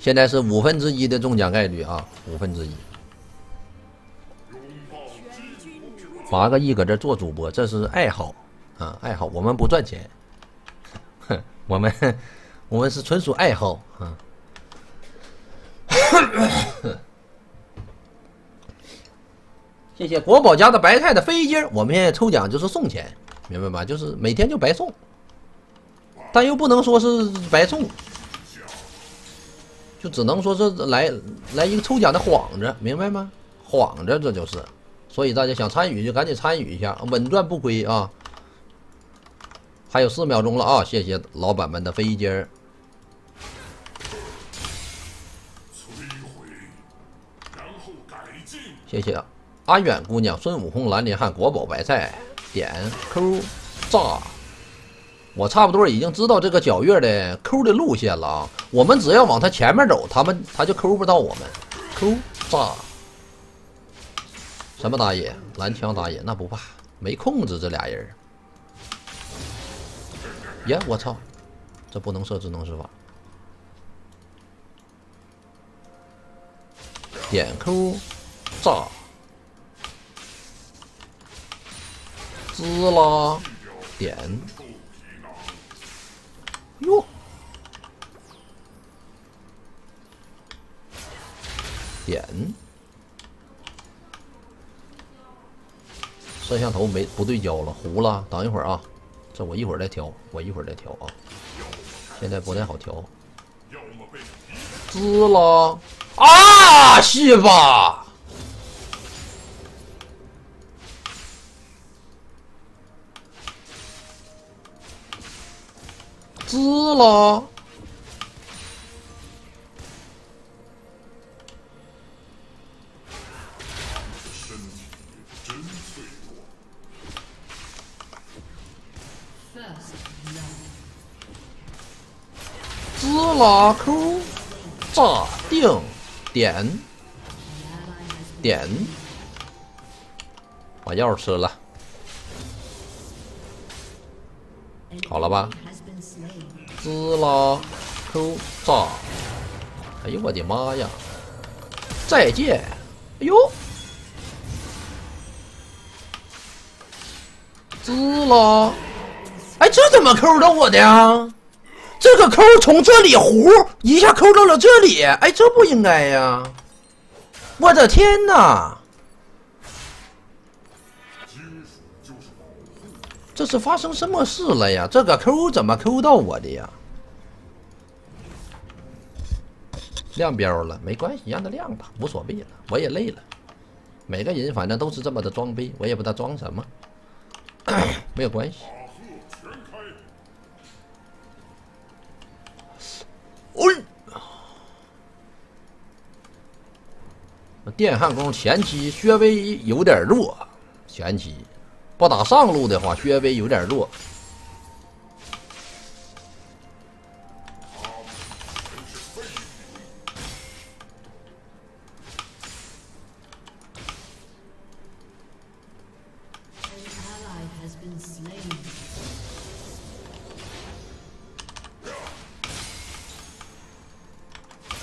现在是五分之一的中奖概率啊，五分之一。八个亿搁这做主播，这是爱好啊，爱好。我们不赚钱，哼，我们 我们是纯属爱好啊。谢谢国宝家的白菜的飞机，我们现在抽奖就是送钱，明白吧？就是每天就白送，但又不能说是白送，就只能说是来来一个抽奖的幌子，明白吗？幌子这就是。所以大家想参与就赶紧参与一下，稳赚不亏啊！还有四秒钟了啊！谢谢老板们的飞机儿。谢谢阿远姑娘、孙悟空、蓝林汉、国宝白菜点 Q 炸。我差不多已经知道这个皎月的 Q 的路线了啊！我们只要往他前面走，他们他就 Q 不到我们。Q 炸。什么打野？蓝枪打野那不怕，没控制这俩人。耶！我操，这不能设智能施法。点 Q，炸，滋啦，点，哟，点。摄像头没不对焦了，糊了。等一会儿啊，这我一会儿再调，我一会儿再调啊。现在不太好调。滋啦啊，是吧？滋啦。滋啦 Q，炸定点点，把药吃了，好了吧？滋啦 Q 炸，哎呦我的妈呀！再见，哎呦，滋啦，哎，这怎么 Q 到我的呀？这个扣从这里弧一下扣到了这里，哎，这不应该呀！我的天哪！这是发生什么事了呀？这个扣怎么扣到我的呀？亮标了，没关系，让它亮吧，无所谓了，我也累了。每个人反正都是这么的装逼，我也不知道装什么，没有关系。电焊工前期稍微有点弱，前期不打上路的话，稍微有点弱。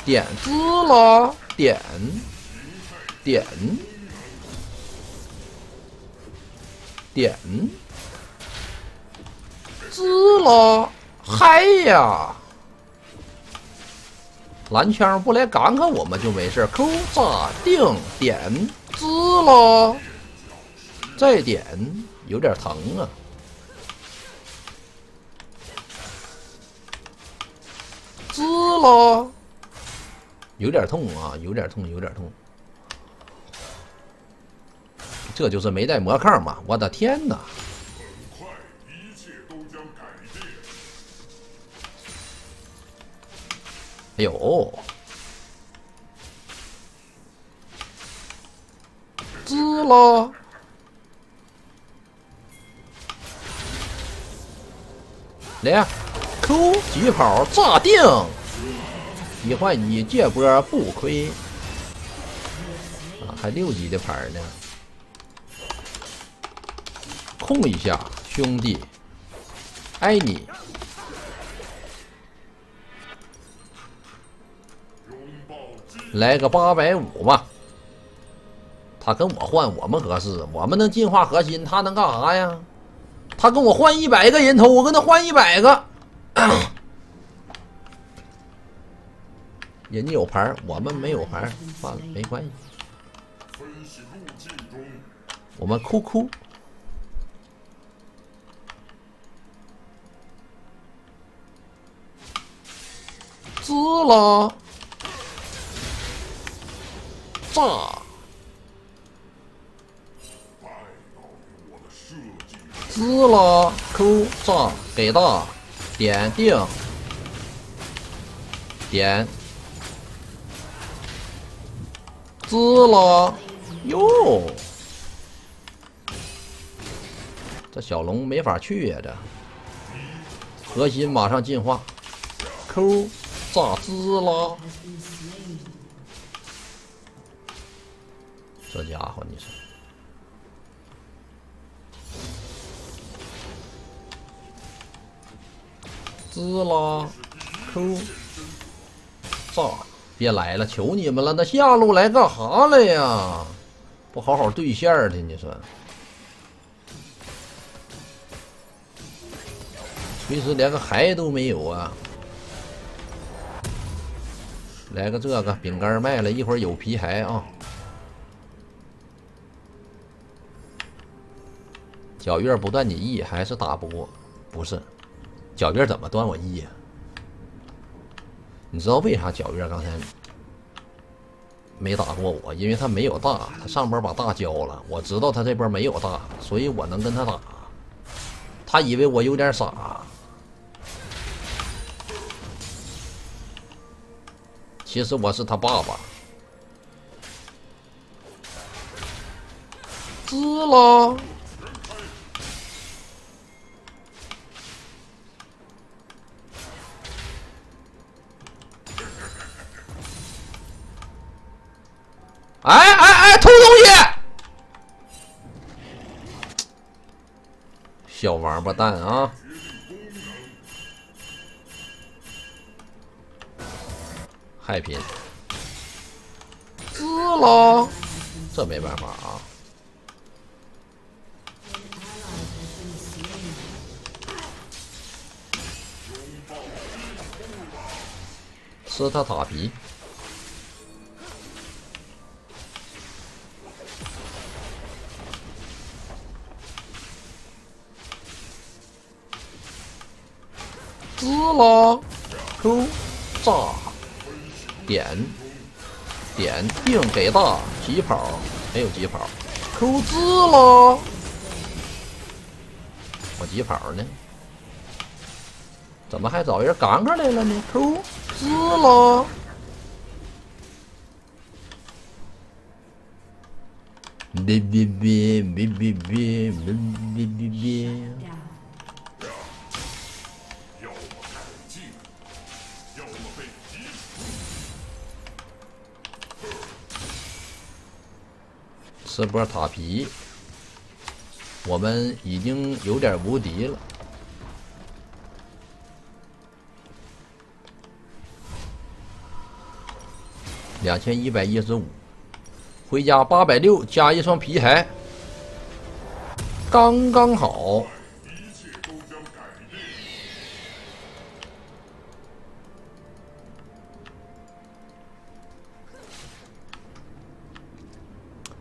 点滋了，点点点滋啦，嗨呀！蓝枪不来赶赶我们就没事。Q 炸定点滋啦，再点有点疼啊！滋了。有点痛啊，有点痛，有点痛。这就是没带魔抗嘛！我的天哪！哎呦！滋啦！来，Q 疾跑炸定！一换一，这波不亏啊！还六级的牌呢，控一下，兄弟，爱你！来个八百五吧。他跟我换，我们合适，我们能进化核心，他能干啥呀？他跟我换一百个人头，我跟他换一百个。人家有牌，我们没有牌，算了，没关系。我们哭哭。滋啦，炸，滋啦，Q 炸，给大，点定，点，滋啦，哟，这小龙没法去呀，这。核心马上进化，Q。咋滋啦？这家伙，你说滋啦？Q 炸！别来了，求你们了！那下路来干哈了呀？不好好对线的，你说？锤石连个孩都没有啊！来个这个饼干卖了一会儿有皮孩啊！小月不断你 E 还是打不过，不是？小月怎么断我 E 呀？你知道为啥小月刚才没打过我？因为他没有大，他上波把大交了。我知道他这波没有大，所以我能跟他打。他以为我有点傻。其实我是他爸爸。滋啦！哎哎哎，偷东西！小王八蛋啊！太拼，滋啦！这没办法啊，吃他塔皮，滋啦，Q 炸。点点定给大疾跑，没有疾跑扣字了，我疾跑呢？怎么还找人赶过来了呢扣字了，别别别别别别别别别。这波塔皮，我们已经有点无敌了。两千一百一十五，回家八百六加一双皮鞋，刚刚好。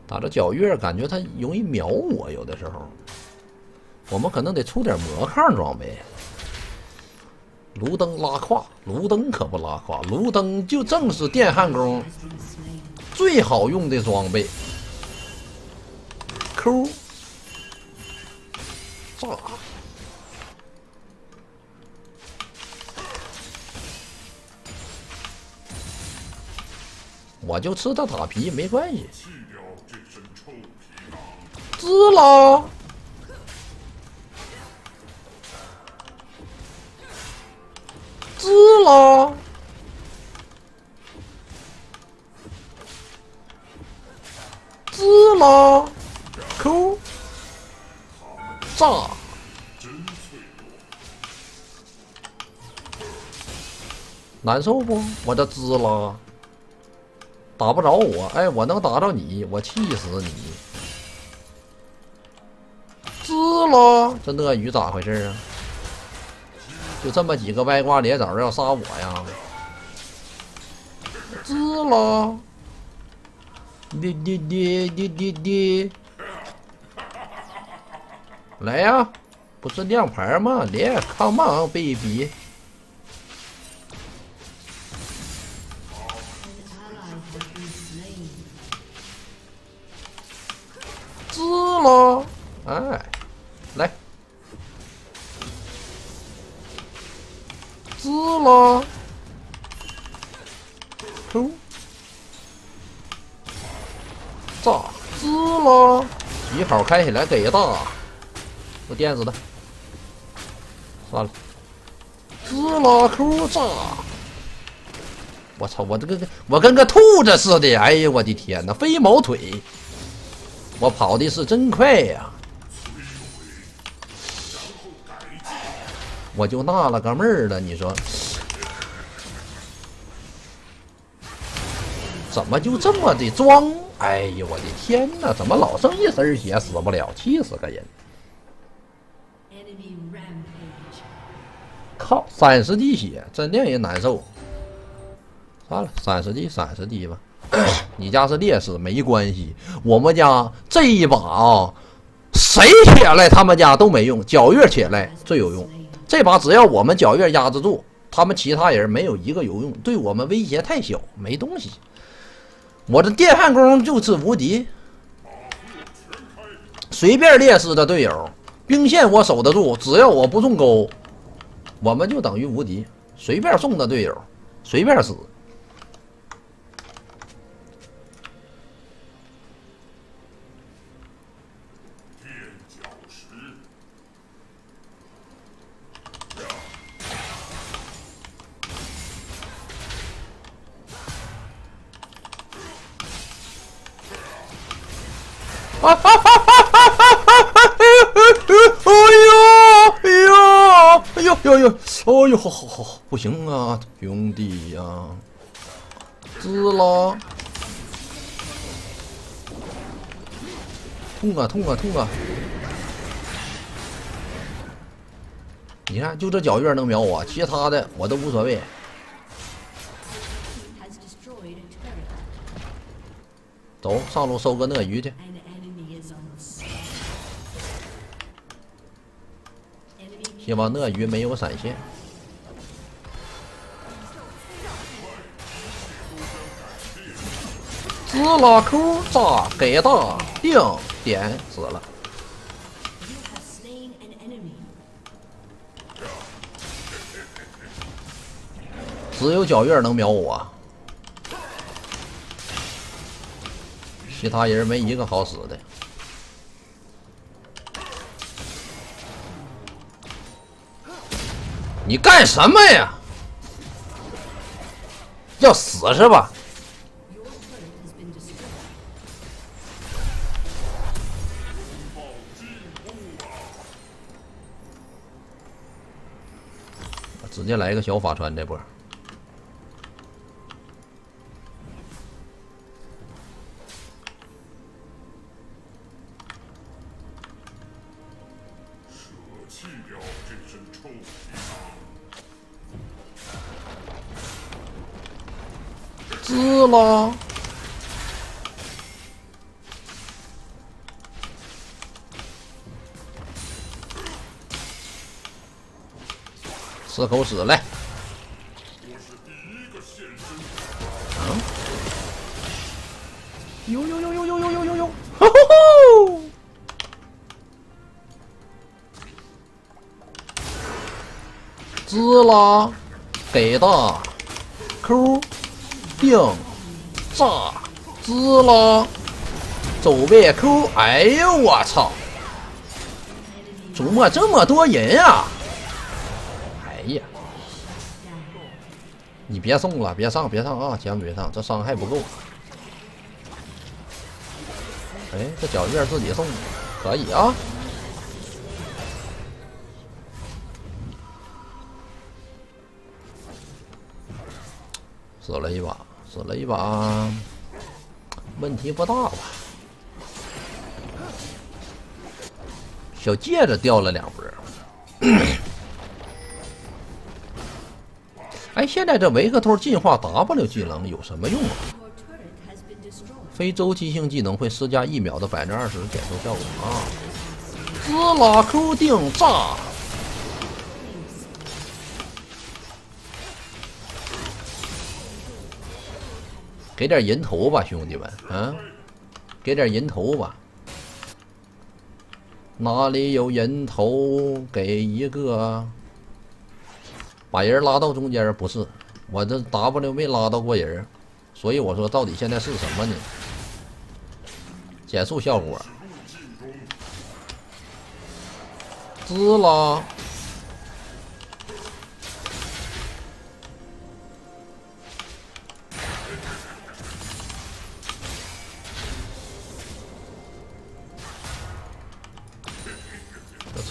打着皎月，感觉他容易秒我，有的时候，我们可能得出点魔抗装备。卢登拉胯，卢登可不拉胯，卢登就正是电焊工最好用的装备。Q 炸，我就吃他塔皮没关系。滋啦，滋啦，滋啦，Q，炸，难受不？我的滋啦。打不着我，哎，我能打着你，我气死你！这鳄鱼咋回事啊？就这么几个歪瓜裂枣要杀我呀？滋了，滴滴滴滴滴滴，来呀！不是亮牌吗？连 Come on baby！炸，滋了，一号开起来给大，我电死他，算了，滋啦，Q 炸，我操，我这个我跟个兔子似的，哎呀，我的天哪，飞毛腿。我跑的是真快呀！我就纳了个闷儿了，你说怎么就这么的装？哎呦我的天哪！怎么老剩一身血死不了？气死个人！靠，三十滴血真令人难受。算了，三十滴，三十滴吧。你家是劣势没关系，我们家这一把啊，谁起来他们家都没用，皎月起来最有用。这把只要我们皎月压制住，他们其他人没有一个有用，对我们威胁太小，没东西。我的电焊工就是无敌，随便劣势的队友，兵线我守得住，只要我不中钩，我们就等于无敌。随便送的队友，随便死。哈哈哈哈哈哈！哎呦哎呦哎呦呦呦！哎呦，好好好，不行啊，兄弟呀！滋啦！痛啊痛啊痛啊！你看，就这皎月能秒我，其他的我都无所谓。走上路收个鳄鱼去。希望鳄鱼没有闪现。滋拉 Q 炸给大定点死了。只有皎月能秒我，其他人没一个好使的。你干什么呀？要死是吧？直接来一个小法穿这波。弃掉这身臭皮囊滋啦吃口屎来北大 Q。定炸滋啦，走位 Q，哎呦我操！怎么这么多人啊？哎呀！你别送了，别上，别上啊！千万别上，这伤害不够。哎，这皎月自己送，可以啊。死了一把，死了一把。问题不大吧？小戒指掉了两波。哎，现在这维克托进化 W 技能有什么用啊？非周期性技能会施加一秒的百分之二十减速效果啊！滋拉 Q 定炸，给点人头吧，兄弟们啊！给点人头吧，哪里有人头给一个？把人拉到中间不是，我这 W 没拉到过人，所以我说到底现在是什么呢？减速效果，滋啦！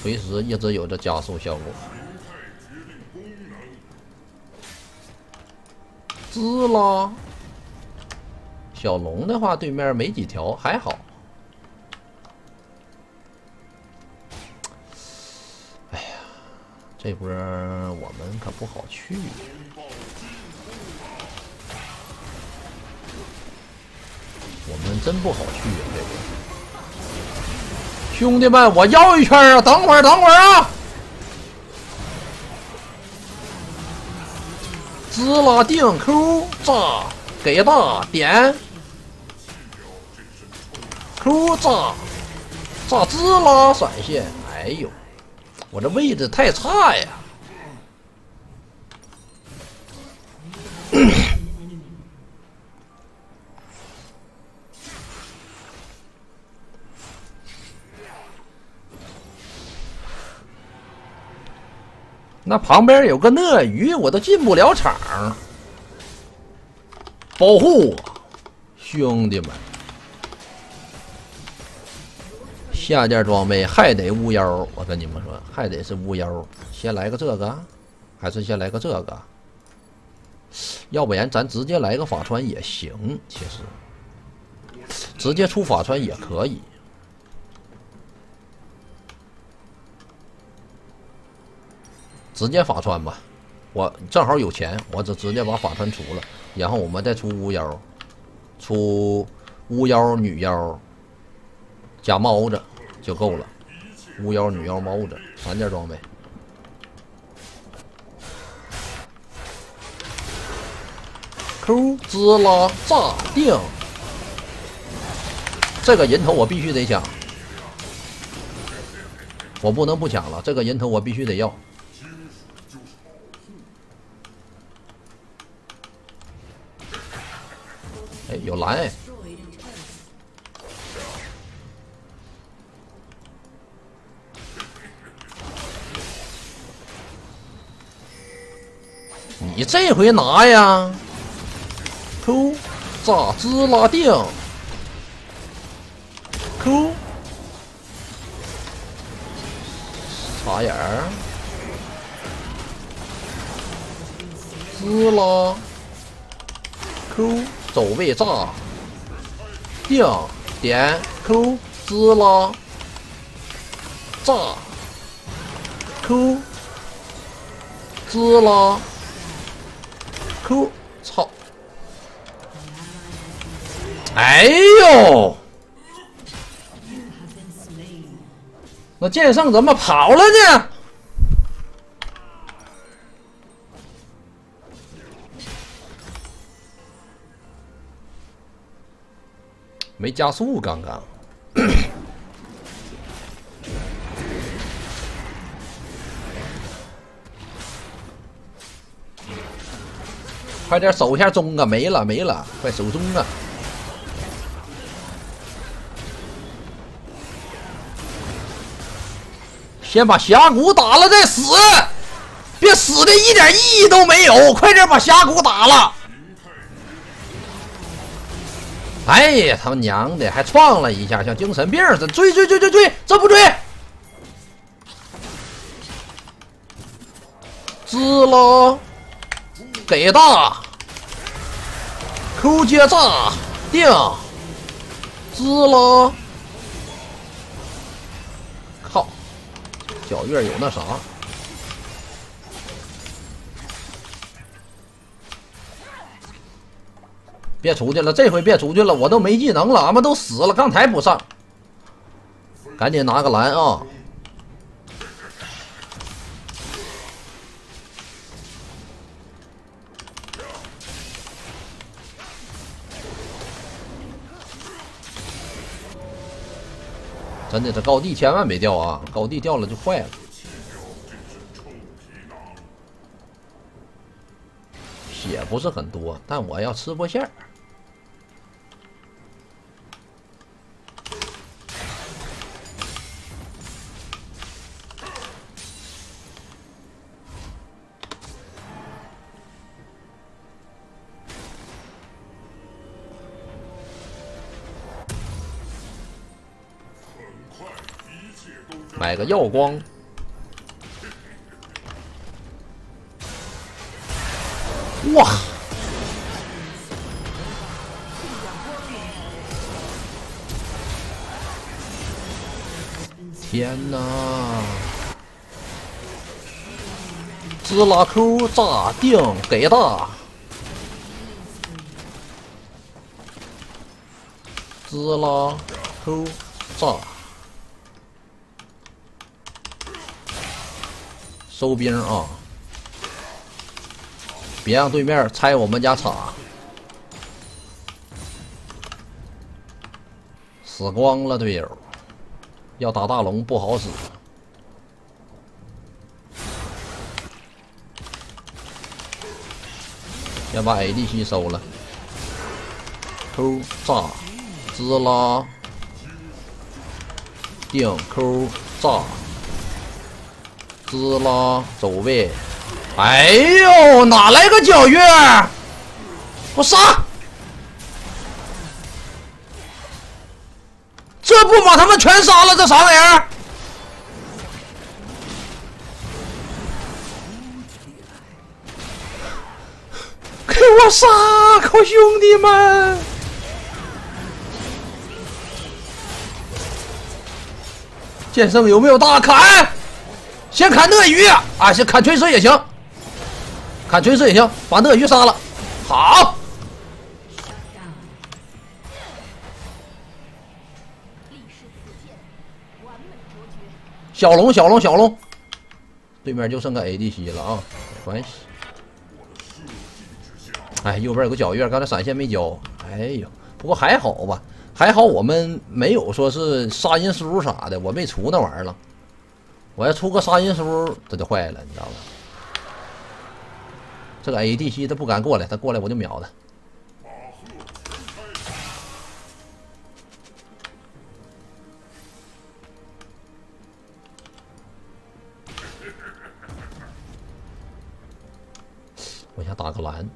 这锤石一直有着加速效果。滋啦！小龙的话，对面没几条，还好。哎呀，这波我们可不好去。我们真不好去呀，这波。兄弟们，我绕一圈啊！等会儿，等会儿啊！滋啦定 Q 炸给大点 Q 炸炸滋啦闪现，哎呦，我这位置太差呀！旁边有个鳄鱼，我都进不了场。保护我，兄弟们！下件装备还得巫妖，我跟你们说，还得是巫妖。先来个这个，还是先来个这个？要不然咱直接来个法穿也行，其实直接出法穿也可以。直接法穿吧，我正好有钱，我就直接把法穿出了，然后我们再出巫妖，出巫妖女妖加猫子就够了，巫妖女妖猫子三件装备，Q 滋啦炸定，这个人头我必须得抢，我不能不抢了，这个人头我必须得要。有蓝，你这回拿呀！Q 炸滋拉定，Q 插眼儿，滋拉 Q。走位炸，定点 Q 滋啦，炸 Q 滋啦，Q 操！哎呦，那剑圣怎么跑了呢？没加速，刚刚。快点守一下中啊！没了没了，快守中啊！先把峡谷打了再死，别死的一点意义都没有！快点把峡谷打了！哎呀，他娘的，还撞了一下，像精神病似的，追追追追追，这不追？滋啦，给大，Q 接炸定滋啦！靠，皎月有那啥。别出去了，这回别出去了，我都没技能了，俺们都死了，刚才不上，赶紧拿个蓝啊！真的，这高地千万别掉啊！高地掉了就坏了。血不是很多，但我要吃波线儿。买个耀光，哇！天哪！滋啦 Q 炸定给大，滋啦 Q 炸。收兵啊！别让对面拆我们家塔，死光了队友。要打大龙不好使，先把 ADC 收了。Q 炸，滋啦，定 Q 炸。滋啦，走位！哎呦，哪来个皎月？我杀！这不把他们全杀了？这啥玩意儿？给我杀！靠兄弟们！剑圣有没有大砍？先砍鳄鱼啊！先砍锤石也行，砍锤石也行，把鳄鱼杀了。好，小龙，小龙，小龙，对面就剩个 ADC 了啊，没关系。哎，右边有个皎月，刚才闪现没交。哎呦，不过还好吧，还好我们没有说是杀人书啥的，我没出那玩意儿了。我要出个杀人书，这就坏了，你知道吗？这个 ADC 他不敢过来，他过来我就秒他。我想打个蓝。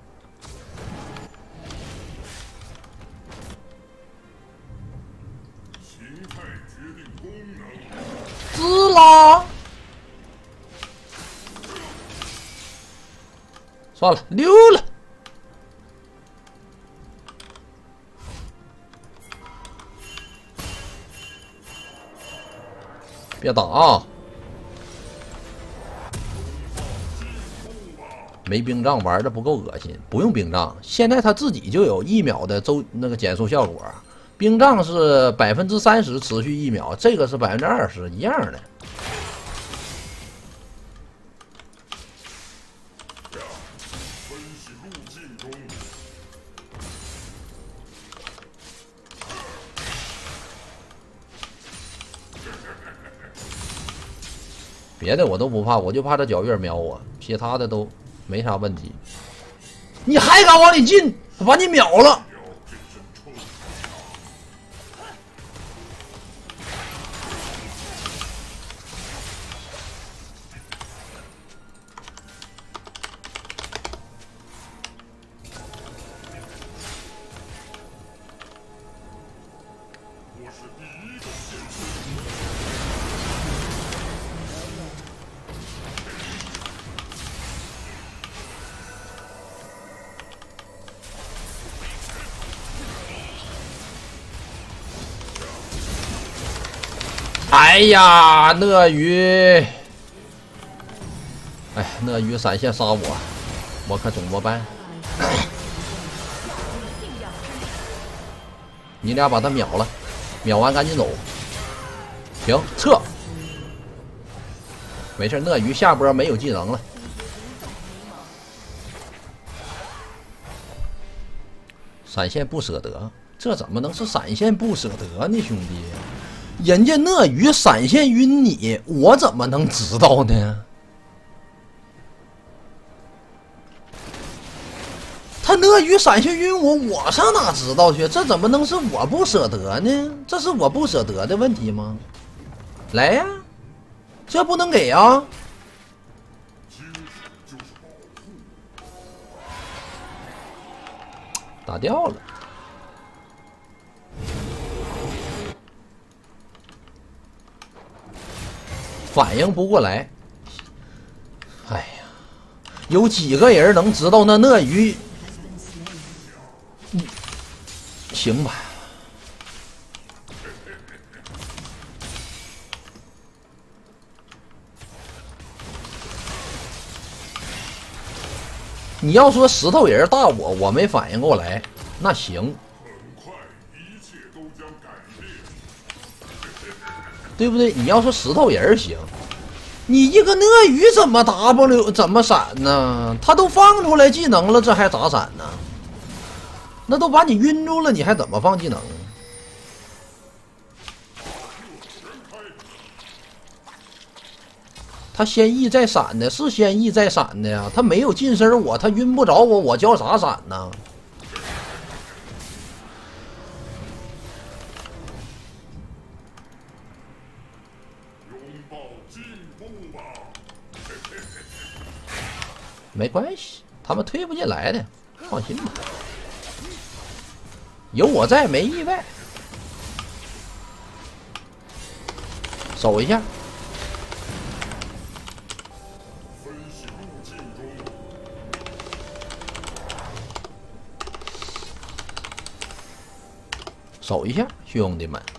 算了，溜了。别打啊！没冰杖玩的不够恶心，不用冰杖，现在他自己就有一秒的周那个减速效果。冰杖是百分之三十持续一秒，这个是百分之二十，一样的。别的我都不怕，我就怕这皎月瞄我，其他的都没啥问题。你还敢往里进？把你秒了！哎呀，鳄鱼！哎，鳄鱼闪现杀我，我可怎么办？你俩把他秒了，秒完赶紧走。行，撤。没事，鳄鱼下波没有技能了。闪现不舍得，这怎么能是闪现不舍得呢，兄弟？人家鳄鱼闪现晕你，我怎么能知道呢？他鳄鱼闪现晕我，我上哪知道去？这怎么能是我不舍得呢？这是我不舍得的问题吗？来呀，这不能给啊！打掉了，反应不过来。哎呀，有几个人能知道那鳄鱼？行吧，你要说石头人大我，我没反应过来，那行，对不对？你要说石头人行，你一个鳄鱼怎么 W 怎么闪呢？他都放出来技能了，这还咋闪呢？那都把你晕住了，你还怎么放技能？他先 E 再闪的，是先 E 再闪的呀。他没有近身我，他晕不着我，我叫啥闪呢？没关系，他们推不进来的，放心吧。有我在，没意外。守一下，守一下，兄弟们。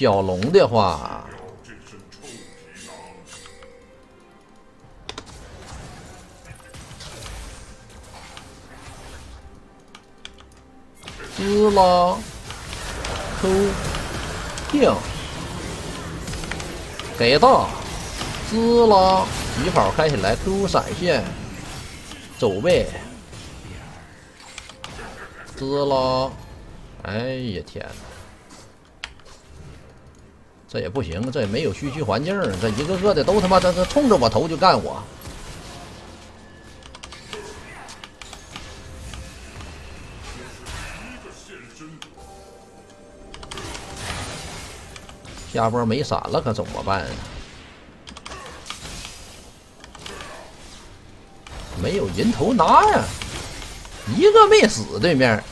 小龙的话，滋啦，扣，定，给大，滋啦，疾跑开起来，Q 闪现，走位，滋啦，哎呀天哪！这也不行，这也没有虚区环境，这一个个的都他妈这这冲着我头就干我。下波没闪了，可怎么办？没有人头拿呀，一个没死，对面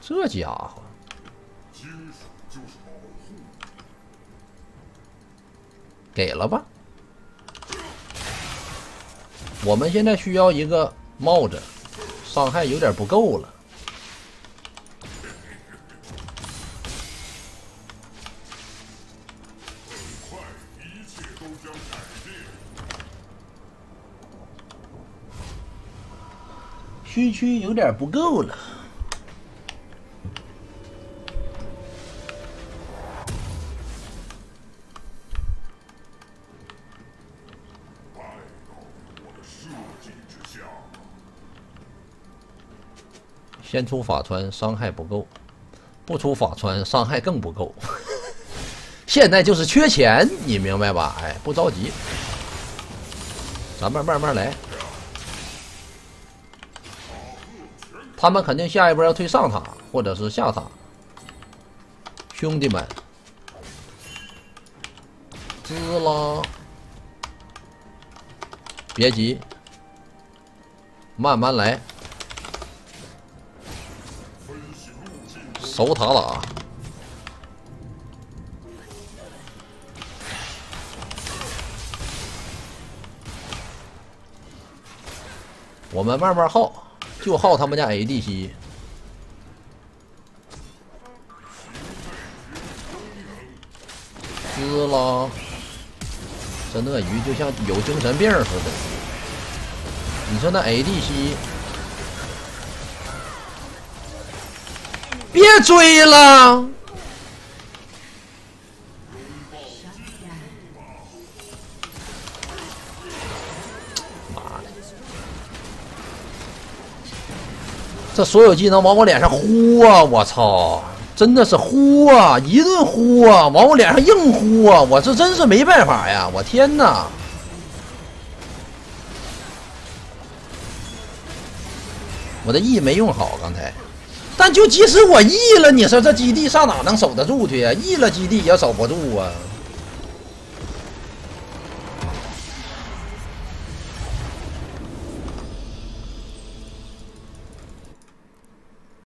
这家伙。给了吧，我们现在需要一个帽子，伤害有点不够了。区区有点不够了。先出法穿伤害不够，不出法穿伤害更不够。现在就是缺钱，你明白吧？哎，不着急，咱们慢慢来。他们肯定下一波要推上塔，或者是下塔。兄弟们，滋啦，别急，慢慢来。守塔了啊！我们慢慢耗，就耗他们家 ADC。滋啦！这鳄鱼就像有精神病似的。你说那 ADC，别追了！妈的这所有技能往我脸上呼啊！我操，真的是呼啊，一顿呼啊，往我脸上硬呼啊！我这真是没办法呀！我天哪！我的 E 没用好刚才，但就即使我 E 了，你说这基地上哪能守得住去呀？E 了基地也守不住啊！